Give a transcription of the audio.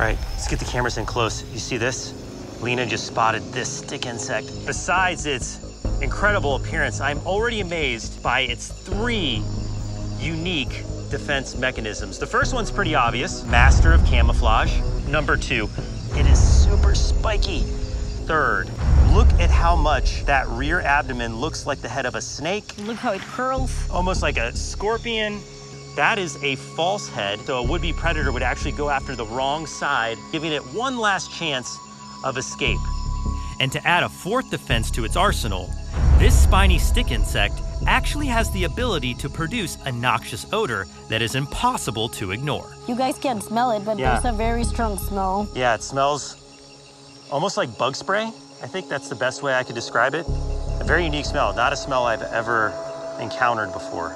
All right, let's get the cameras in close. You see this? Lena just spotted this stick insect. Besides its incredible appearance, I'm already amazed by its three unique defense mechanisms. The first one's pretty obvious, master of camouflage. Number two, it is super spiky. Third, look at how much that rear abdomen looks like the head of a snake, Look how it curls. almost like a scorpion. That is a false head, so a would-be predator would actually go after the wrong side, giving it one last chance of escape. And to add a fourth defense to its arsenal, this spiny stick insect actually has the ability to produce a noxious odor that is impossible to ignore. You guys can't smell it, but Yeah. there's a very strong smell. Yeah, it smells almost like bug spray. I think that's the best way I could describe it. A very unique smell, not a smell I've ever encountered before.